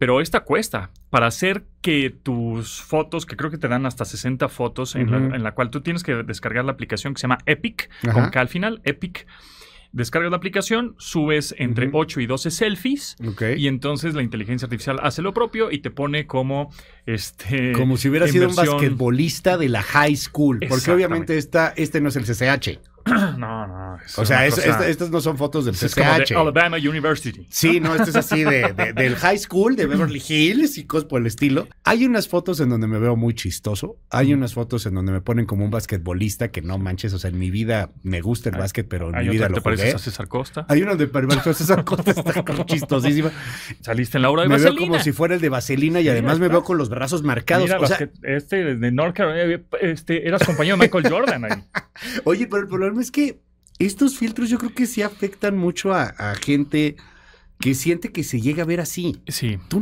Pero esta cuesta para hacer que tus fotos, que creo que te dan hasta 60 fotos, en, la, en la cual tú tienes que descargar la aplicación que se llama Epic, Ajá. con K al final, Epic. Descargas la aplicación, subes entre Ujú. 8 y 12 selfies. Y entonces la inteligencia artificial hace lo propio y te pone como este Como si hubiera sido un basquetbolista de la high school. Porque obviamente esta, este no es el CCH. No, no. O sea, una es- cosa- esta- estas no son fotos del es como de. Alabama University. Sí, no, este es así de, de- del high school, de Beverly Hills y cosas por el estilo. Hay unas fotos en donde me veo muy chistoso. Hay unas fotos en donde me ponen como un basquetbolista que no manches. O sea, en mi vida me gusta el Hay- básquet, pero en mi vida lo te pareces a César Costa. Hay uno de perverso, esa cosa está como chistosísima. Saliste en la obra de Me veo Vaselina. como si fuera el de Vaselina y Mira, además me veo con los brazos marcados. Mira, o sea, basquet- este de North Carolina, este, eras compañero de Michael Jordan ahí. oye, pero el problema es que estos filtros yo creo que sí afectan mucho a, a gente que siente que se llega a ver así. Sí. Tú